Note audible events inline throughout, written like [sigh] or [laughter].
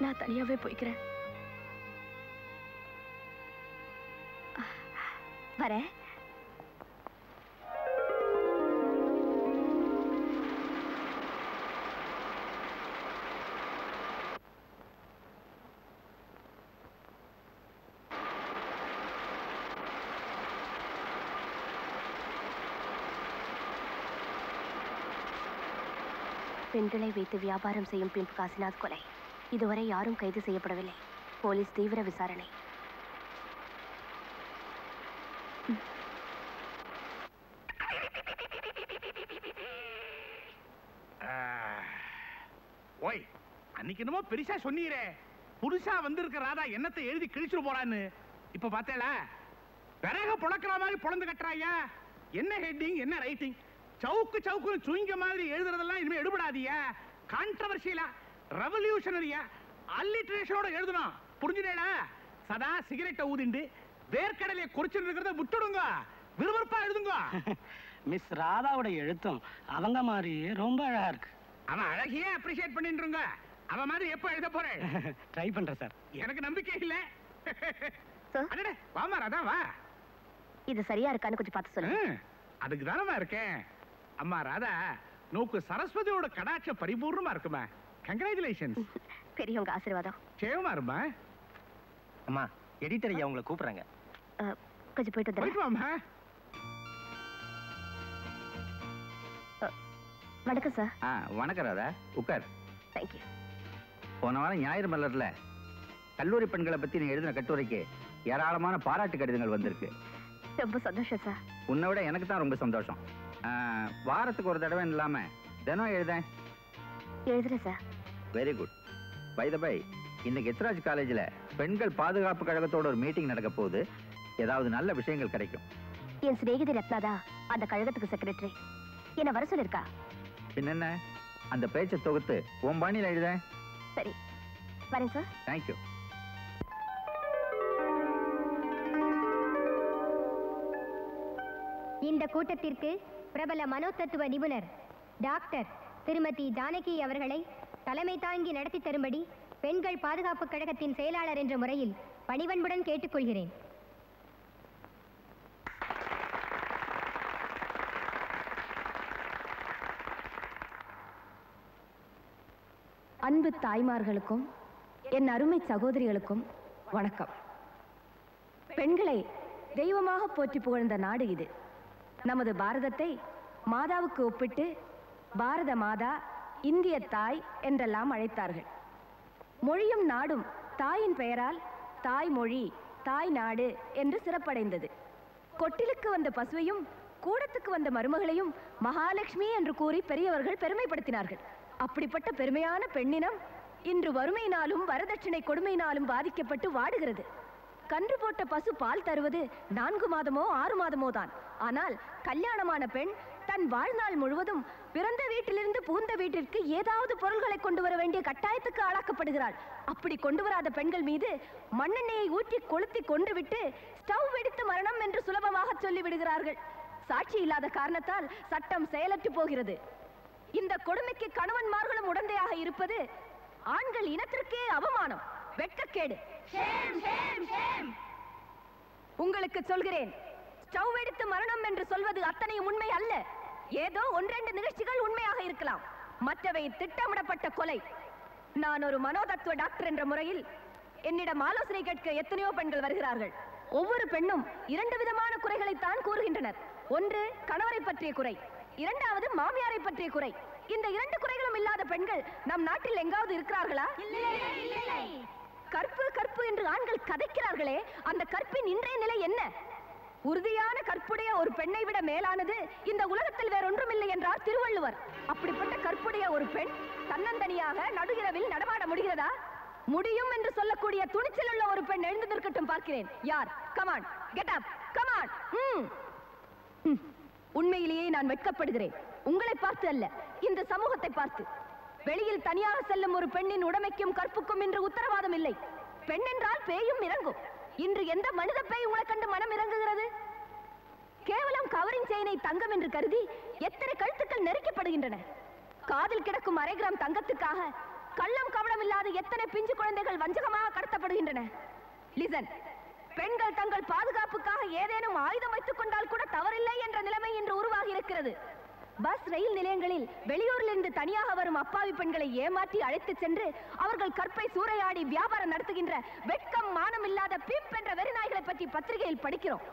நான் தனியாவே போய்க்கிறேன். வரேன். பெண்களை வைத்து வியாபாரம் செய்யும் பிம்பு காசிநாத் கொலை. இதுவரை யாரும் கைது செய்யப்படவில்லை. போலீஸ் தீவிர விசாரணை. ஓய் அன்னைக்கு என்னமோ பெருசா சொன்னீரே. புதுசா வந்திருக்க ராதா என்னத்தை எழுதி கிழிச்சு போறான்னு. இப்ப பார்த்தேல பிறகு புழக்கிற மாதிரி புலந்து கட்டுறாயா என்ன ஹெட்டிங் என்ன ரைட்டிங். சவுக்கு சவுக்கு சுயிங்க மாதிரி எழுதுறதெல்லாம் இனிமே எடுபடாதியா கான்ட்ரவர்சியலா ரெவல்யூஷனரியா அல்லிட்ரேஷனோட எழுதணும். புரிஞ்சுடா சதா சிகரெட்டை ஊதிண்டு வேர்க்கடலையை குறிச்சிட்டு இருக்கிறத விட்டுடுங்க. விறுவிறுப்பா எழுதுங்க. [laughs] மிஸ் ராதாவோட எழுத்தும் அவங்க மாதிரியே ரொம்ப அழகா இருக்கு. அவன் அழகியே அப்ரிஷியேட் பண்ணிட்டுருங்க. அவன் மாதிரி எப்ப எழுத போறேன் ட்ரை [laughs] பண்றேன் சார் எனக்கு நம்பிக்கை இல்ல. [laughs] அடடே வாமா ராதா வா. இது சரியா இருக்கான்னு கொஞ்சம் பார்த்து சொல்லுங்க. ம், அதுக்கு தானமா இருக்கேன். அம்மா ராதா நோக்கு சரஸ்வதியோட கடாட்சம் பரிபூர்ணமா இருக்குமா? கங்க்ராச்சுலேஷன் [laughs] பெரியவங்க ஆசீர்வாதம். சேவமா இருமா? அம்மா எடிட்டர் ஐயா உங்களை கூப்பிடுறாங்க. கொஞ்சம் போயிட்டு வந்துடுறேன். வாமா வணக்கம் சார். ஆ வணக்கம் ராதா. உட்கார். தேங்க்யூ போன வாரம் ஞாயிறு மலர்ல கல்லூரி பெண்களை பத்தி நீ எழுதின கட்டுரைக்கு ஏராளமான பாராட்டு கடிதங்கள் வந்திருக்கு. ரொம்ப சந்தோஷம் சார். உன்னை விட எனக்கு தான் ரொம்ப சந்தோஷம். வாரத்துக்கு ஒரு தடவை இல்லாம தினம் எழுதேன் எழுதுறேன் sir. Very good by the by இன்னைக்கு எத்ராஜ் காலேஜில் பெண்கள் பாதுகாப்பு கழகத்தோட ஒரு மீட்டிங் நடக்க போகுது. ஏதாவது நல்ல விஷயங்கள் கிடைக்கும். என் சிநேகிதி ரத்னாதா அந்த கழகத்துக்கு செக்ரட்டரி என்ன வர சொல்லிருக்கா? பின்னென்ன? அந்த பேச்சை தொகுத்து உன் பாணியில் எழுதேன் சரி. வரேன் சார் தேங்க்யூ இந்த கூட்டத்திற்கு பிரபல மனோதத்துவ நிபுணர் டாக்டர் திருமதி ஜானகி அவர்களை தலைமை தாங்கி நடத்தி தரும்படி பெண்கள் பாதுகாப்பு கழகத்தின் செயலாளர் என்ற முறையில் பணிவன்புடன் கேட்டுக்கொள்கிறேன். அன்பு தாய்மார்களுக்கும் என் அருமை சகோதரிகளுக்கும் வணக்கம். பெண்களை தெய்வமாக போற்றி புகழ்ந்த நாடு இது. நமது பாரதத்தை மாதாவுக்கு ஒப்பிட்டு பாரத மாதா இந்திய தாய் என்றெல்லாம் அழைத்தார்கள். மொழியும் நாடும் தாயின் பெயரால் தாய்மொழி தாய் நாடு என்று சிறப்படைந்தது. கொட்டிலுக்கு வந்த பசுவையும் கூடத்துக்கு வந்த மருமகளையும் மகாலட்சுமி என்று கூறி பெரியவர்கள் பெருமைப்படுத்தினார்கள். அப்படிப்பட்ட பெருமையான பெண்ணினம் இன்று வறுமையினாலும் வரதட்சணை கொடுமையினாலும் பாதிக்கப்பட்டு வாடுகிறது. கன்று போட்ட பசு பால் தருவது நான்கு மாதமோ ஆறு மாதமோ தான். ஆனால் கல்யாணமான பெண் தன் வாழ்நாள் முழுவதும் பிறந்த வீட்டிலிருந்து புகுந்த வீட்டிற்கு ஏதாவது பொருள்களை கொண்டு வர வேண்டிய கட்டாயத்துக்கு ஆளாக்கப்படுகிறாள். அப்படி கொண்டு வராத பெண்கள் மீது மண்ணெண்ணெயை ஊற்றி கொளுத்தி கொண்டு விட்டு ஸ்டவ் வெடித்து மரணம் என்று சுலபமாக சொல்லி விடுகிறார்கள் சாட்சி இல்லாத காரணத்தால் சட்டம் செயலற்று போகிறது. இந்த கொடுமைக்கு கணவன்மார்களும் உடந்தையாக இருப்பது ஆண்கள் இனத்திற்கே அவமானம். வெட்கக்கேடு. உங்களுக்கு சொல்கிறேன். ஸ்டவ் வெடித்து மரணம் என்று சொல்வது அத்தனையும் உண்மை அல்ல. ஏதோ ஒன்றெண்டு நிகழ்ச்சிகள் உண்மையாக இருக்கலாம். மற்றவை திட்டமிடப்பட்ட கொலை. நான் ஒரு மனோதத்துவ டாக்டர் என்ற முறையில் என்னிடம் ஆலோசனை கேட்க எத்தனையோ பெண்கள் வருகிறார்கள். ஒவ்வொரு பெண்ணும் இரண்டு விதமான குறைகளைத்தான் கூறுகின்றனர். ஒன்று கணவரை பற்றிய குறை. இரண்டாவது மாமியாரை பற்றிய குறை. இந்த இரண்டு குறைகளும் இல்லாத பெண்கள் நம் நாட்டில் எங்காவது இருக்கிறார்களா? கற்பு கற்பு என்று ஆண்கள் கதைக்கிறார்களே அந்த கற்பின் இன்றைய நிலை என்ன? உறுதியான கற்புடைய ஒரு பெண்ணை விட மேலானது இந்த உலகத்தில் வேறொன்றும் இல்லை என்றார் திருவள்ளுவர். அப்படிப்பட்ட கற்புடைய ஒரு பெண் தன்னந்தனியாக நடுகிரவில் நடமாட முடிகிறதா? முடியும் என்று சொல்லக்கூடிய துணிச்சல் உள்ள ஒரு பெண் எழுந்து நிற்கட்டும் பார்க்கிறேன். யார்? கமான் கெட் அப் கமான் உண்மையிலேயே நான் வெட்கப்படுகிறேன். உங்களை பார்த்து அல்ல இந்த சமூகத்தை பார்த்து. வெளியில் தனியாக செல்லும் ஒரு பெண்ணின் உடைமைக்கும் கற்புக்கும் இன்று உத்தரவாதம் இல்லை. பெண் என்றால் பேயும் இறங்கும். இன்று எந்த மனித பேய் உங்களை கண்டு மனம் இறங்குகிறது? கேவலம் கவரின் செயினை தங்கம் என்று கருதி எத்தனை கழுத்துக்கள் நெருக்கப்படுகின்றன? காதில் கிடக்கும் அரை கிராம் தங்கத்துக்காக கள்ளம் கவனம் இல்லாத எத்தனை பிஞ்சு குழந்தைகள் வஞ்சகமாக கடத்தப்படுகின்றன? லிசன் பெண்கள் தங்கள் பாதுகாப்புக்காக ஏதேனும் ஆயுதம் வைத்துக் கொண்டால் கூட தவறில்லை என்ற நிலைமை இன்று உருவாகி இருக்கிறது. பஸ் ரயில் நிலையங்களில் வெளியூரிலிருந்து தனியாக வரும் அப்பாவி பெண்களை ஏமாற்றி அழைத்துச் சென்று அவர்கள் கற்பை சூறையாடி வியாபாரம் நடத்துகின்ற வெட்கம் மானம் இல்லாத பிம்ப் என்ற வெறிநாய்களை பற்றி பத்திரிகையில் படிக்கிறோம்.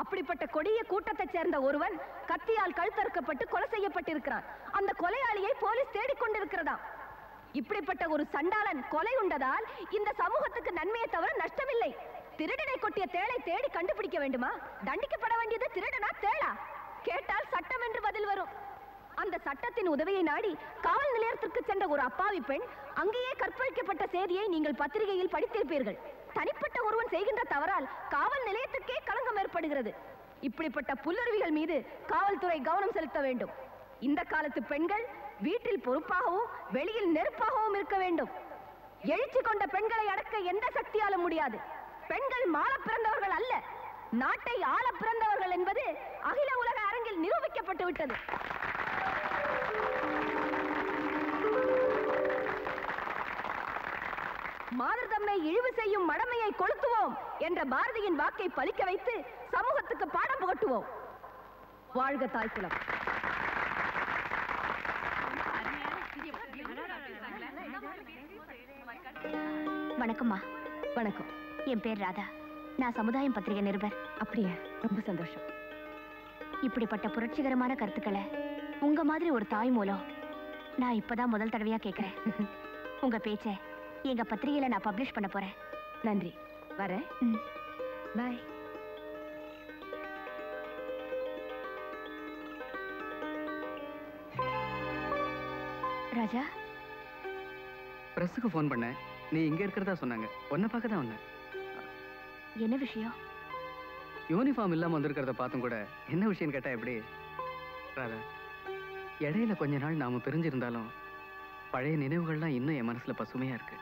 அப்படிப்பட்ட கொடிய கூட்டத்தைச் சேர்ந்த ஒருவன் கத்தியால் கழுத்தறுக்கப்பட்டு கொலை செய்யப்பட்டிருக்கிறான். அந்த கொலையாளியை போலீஸ் தேடிக்கொண்டிருக்கிறதா இப்படிப்பட்ட ஒரு சண்டாளன் கொலை உண்டதால் இந்த சமூகத்துக்கு நன்மையை தவிர நஷ்டமில்லை. திருடனை கொட்டிய தேளை தேடி கண்டுபிடிக்க வேண்டுமா? தண்டிக்கப்பட வேண்டியது திருடனா தேளா? கேட்டால் சட்டம் என்று பதில் வரும். அந்த சட்டத்தின் உதவியை நாடி காவல் நிலையத்திற்கு சென்ற ஒரு அப்பாவி பெண் அங்கேயே கற்பழிக்கப்பட்ட செய்தியை நீங்கள் பத்திரிகையில் படித்திருப்பீர்கள். தனிப்பட்ட ஒருவன் செய்கின்ற தவறால் காவல் நிலையத்துக்கே களங்கம் ஏற்படுகிறது. இப்படிப்பட்ட புல்லருவிகள் மீது காவல்துறை கவனம் செலுத்த வேண்டும். இந்த காலத்து பெண்கள் வீட்டில் பொறுப்பாகவும் வெளியில் நெருப்பாகவும் இருக்க வேண்டும். எழுச்சி கொண்ட பெண்களை அடக்க எந்த சக்தியாலும் முடியாது. பெண்கள் மாலப் பிறந்தவர்கள் அல்ல. நாட்டை ஆள பிறந்தவர்கள் என்பது அகில உலக நிரூபிக்கப்பட்டு விட்டது. மாதர் தம்மை இழிவு செய்யும் மடமையை கொளுத்துவோம் என்ற பாரதியின் வாக்கை பலிக்க வைத்து சமூகத்துக்கு பாடம் புகட்டுவோம். வாழ்க தாய்க்குலம் வணக்கம்மா. வணக்கம். என் பேர் ராதா. நான் சமுதாயம் பத்திரிகை நிருபர். அப்படியா? ரொம்ப சந்தோஷம். இப்படிப்பட்ட புரட்சிகரமான கருத்துக்களை உங்க மாதிரி ஒரு தாய் மூலம் நான் இப்பதான் முதல் தடவையா கேட்கிறேன் [laughs] உங்க பேச்ச எங்க பத்திரிகையில நான் பப்ளிஷ் பண்ண போறேன். நன்றி. வரேன். பாய் ராஜா? ப்ரெஸ்ஸுக்கு ஃபோன் பண்ணேன். நீ இங்கே இருக்கிறதா சொன்னாங்க. உன்னை பார்க்க தான் வந்தேன். என்ன விஷயம்? யூனிஃபார்ம் இல்லாமல் வந்திருக்கிறத பார்த்தும் கூட என்ன விஷயம் கேட்டா எப்படி? ராதா இடையில கொஞ்ச நாள் நாம பிரிஞ்சிருந்தாலும் பழைய நினைவுகள்லாம் இன்னும் என் மனசுல பசுமையா இருக்கு.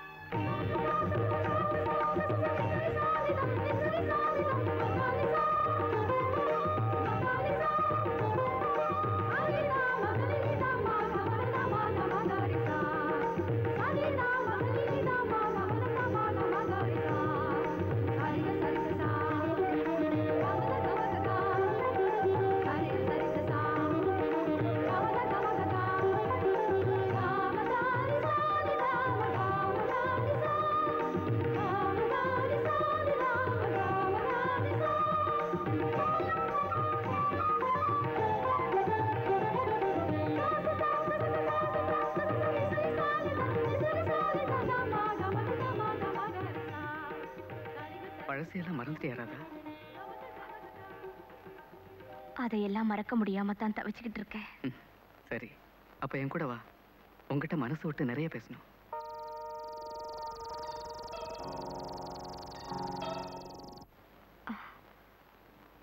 பழசையெல்லாம் மறந்துட்டே ராதா அதையெல்லாம் மறக்க முடியாம தான் தவிச்சுக்கிட்டு இருக்கேன். சரி. அப்ப என் கூட வா. உங்ககிட்ட மனசு விட்டு நிறைய பேசணும்.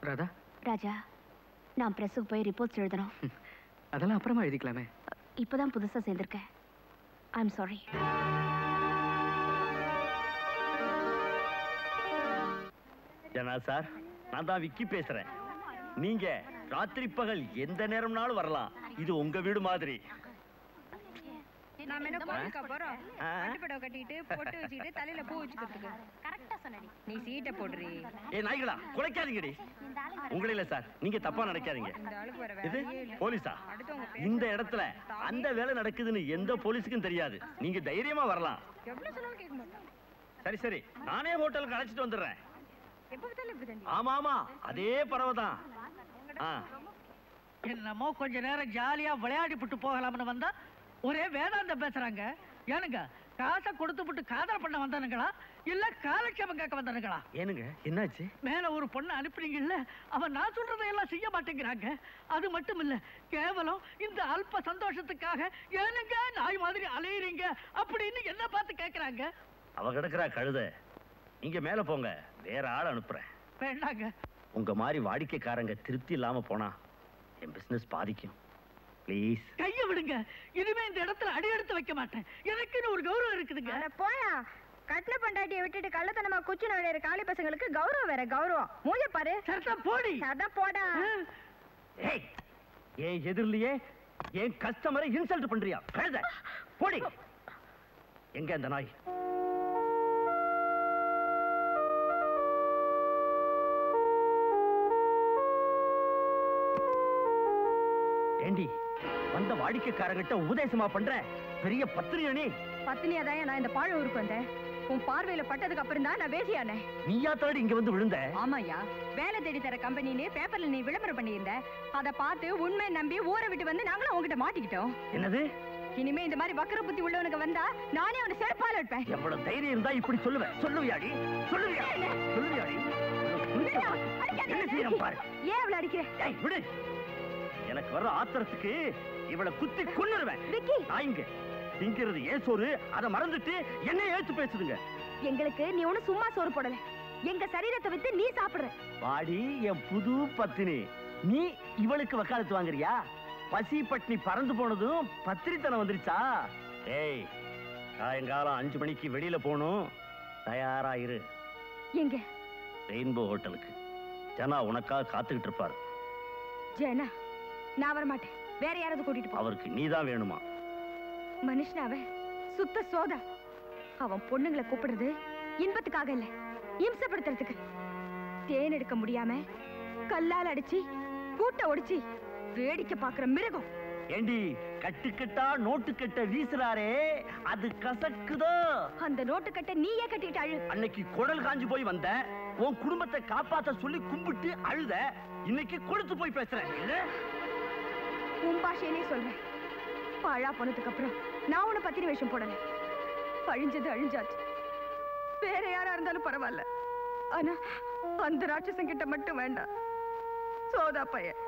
ராதா? ராஜா நான் பிரஸுக்கு போய் ரிப்போர்ட்ஸ் எழுதணும். அதெல்லாம் அப்புறமா எழுதிக்கலாமே. இப்பதான் புதுசா சேர்ந்திருக்கேன். I am sorry Jana sir நான் தான் விக்கி பேசுறேன். நீங்க ராத்திரி பகல் எந்த நேரம்னாலும் வரலாம். இது உங்க வீடு மாதிரி. நாம என்ன கோயிலுக்கா போறோம்? ஆ. பட்டுப்படவை கட்டிட்டு பொட்டு வச்சுக்கிட்டு தலையில பூ வச்சுக்கிறதுக்கு. கரெக்டா சொன்னடி. நீ சீட்டை போடுறி. ஏ நாய்களா குலைக்காதீங்கடி. உங்களே இல்ல சார் நீங்க தப்பா நினைக்காதீங்க. இது. போலீஸா? இந்த இடத்துல அந்த வேலை நடக்குதுன்னு எந்த போலீஸுக்கும் தெரியாது. நீங்க தைரியமா வரலாம். சரி சரி. நானே ஹோட்டலுக்கு அழைச்சிட்டு வந்துடுறேன். ஆமா ஆமா. அதே பறவை தான். ஆ. என்னமோ கொஞ்ச நேரம் ஜாலியா விளையாடி விட்டு போகலாம்னு வந்தா ஒரே வேதாந்தம் பேசுறாங்க. ஏனுங்க காசை கொடுத்து விட்டு காதல் பண்ண வந்தானுங்களா? இல்ல காலட்சேபம் கேட்க வந்தானுங்களா? ஏனுங்க என்னாச்சு? மேல ஒரு பொண்ணு அனுப்புனீங்கல்ல அவன் நான் சொல்றதை எல்லாம் செய்ய மாட்டேங்கிறாங்க. அது மட்டும் இல்ல கேவலம் இந்த அல்ப சந்தோஷத்துக்காக ஏனுங்க நாய் மாதிரி அலையுறீங்க அப்படின்னு என்ன பார்த்து கேக்குறாங்க அவ கிடக்குறா கழுத. நீங்க மேல போங்க. வேற ஆள் அனுப்புறேன். வேண்டாங்க. உங்க மாதிரி வாடிக்கைக்காரங்க திருப்தி இல்லாம போனா என் பிசினஸ் பாதிக்கும். ப்ளீஸ் கைய விடுங்க. இனிமே இந்த இடத்துல அடி எடுத்து வைக்க மாட்டேன். எனக்குன்னு ஒரு கௌரவம் இருக்குதுங்க. போயா கட்டில பண்டாட்டியை விட்டுட்டு கள்ளத்தனமா குச்சி நுழையிற காளி பசங்களுக்கு கௌரவம் வேற கௌரவம். மூஞ்ச பாரு. சரிதான் போடி. அதான் போடா. ஏய் என் எதிரிலேயே? என் கஸ்டமரை இன்சல்ட் பண்றியா? போடி. எங்க அந்த நாய்? ஏண்டி வந்த வாடிக்கைக்காரங்கிட்ட உபதேசமா பண்ற பெரிய பத்திரிகை பத்தினியா தான் நான் இந்த பாழ ஊருக்கு வந்தேன். உன் பார்வையில பட்டதுக்கு அப்புறம் தான் நான் வேசியானேன் நீயா தாடி இங்க வந்து விழுந்த? ஆமாய்யா. வேலை தேடி தர கம்பெனின்னு பேப்பர்ல நீ விளம்பரம் பண்ணியிருந்த. அதை பார்த்து உண்மை நம்பி ஊரை விட்டு வந்து நாங்களும் உங்ககிட்ட மாட்டிக்கிட்டோம். என்னது? இனிமே இந்த மாதிரி வக்கர புத்தி உள்ளவனுக்கு வந்தா நானே அவனை செருப்பால வைப்பேன். எவ்வளவு தைரியம் இருந்தா இப்படி சொல்லுவேன் சொல்லுவியாடி சொல்லுவியா? சொல்லுவியாடி என்ன செய்யறோம் பாரு. ஏன் அவளை அடிக்கிற? ஏய் விடு. வர்ற ஆத்திரத்துக்கு இவளை குத்தி கொன்னுருவேன். நாய்ங்க திங்கிறது ஏன் சோறு? அதை மறந்துட்டு என்ன ஏத்து பேசுதுங்க. எங்களுக்கு நீ ஒண்ணு சும்மா சோறு போடல. எங்க சரீரத்தை வித்து நீ சாப்பிடுற. வாடி என் புது பத்தினி. நீ இவளுக்கு வக்காலத்து வாங்குறியா? பசி பட்னி பறந்து போனதும் பத்திரித்தனம் வந்துருச்சா? ஏய் சாயங்காலம் அஞ்சு மணிக்கு வெளியில போகணும். தயாரா இரு. எங்க? ரெயின்போ ஹோட்டலுக்கு. ஜனா உனக்காக காத்துக்கிட்டு இருப்பாரு. ஜெனா? நான் வர மாட்டேன் வேற யாராவது கூட்டிட்டு போ. அவருக்கு நீதான் வேணுமா? மனுஷனாவ சுத்த சோதா. அவன் பொண்ணுங்களை கூப்பிடுறது இன்பத்துக்காக இல்ல இம்சப்படுத்துறதுக்கு. தேன் எடுக்க முடியாம கல்லால் அடிச்சு கூட்ட ஒடிச்சு வேடிக்கை பாக்குற மிருகம். ஏண்டி கட்டுக்கட்டா நோட்டு கட்ட வீசுறாரே அது கசக்குதோ? அந்த நோட்டு கட்ட நீயே கட்டிக்கிட்டு அழு. அன்னைக்கு குடல் காஞ்சு போய் வந்த உன் குடும்பத்தை காப்பாத்த சொல்லி கும்பிட்டு அழுத இன்னைக்கு கொடுத்து போய் பேசுறேன். உன் பாஷையிலே சொல்றேன் பாழா போனதுக்கு அப்புறம் நான் உன பத்திரி வேஷம் போடல. அழிஞ்சது அழிஞ்சாச்சு. வேற யாரா இருந்தாலும் பரவாயில்ல. ஆனா அந்த ராட்சசன் கிட்ட மட்டும் வேண்டாம். சோதா பையன்.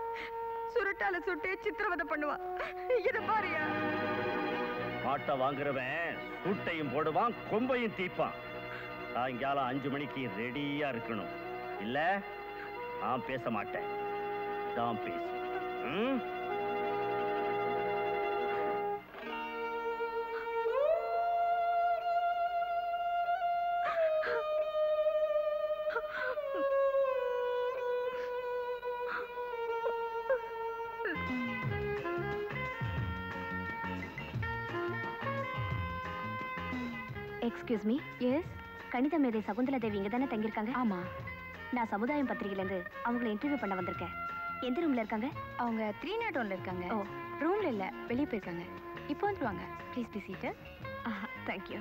சுருட்டால சுட்டு சித்திரவதை பண்ணுவான். இத பாரியா. மாட்டை வாங்குறவன் சுட்டையும் போடுவான் கொம்பையும் தீப்பான். சாயங்காலம் அஞ்சு மணிக்கு ரெடியா இருக்கணும். இல்ல நான் பேச மாட்டேன். தான் பேசு ம்? எக்ஸ்கியூஸ் மீ எஸ் கணித மேதை சகுந்தலா தேவி இங்க தானே தங்கியிருக்காங்க? ஆமா. நான் சமுதாயம் பத்திரிகையிலேருந்து அவங்கள இன்டர்வியூ பண்ண வந்திருக்கேன். எந்த ரூம்ல இருக்காங்க? அவங்க த்ரீ நாட் ஒன்ல இருக்காங்க. ஓ. ரூம்ல இல்ல வெளியே போயிருக்காங்க. இப்போ வந்துருவாங்க. Please be seated thank you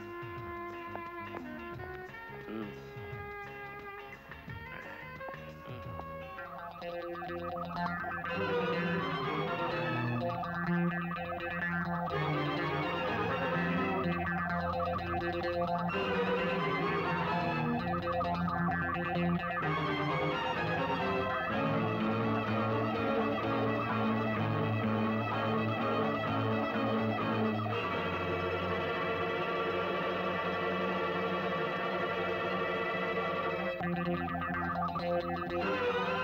Thank you.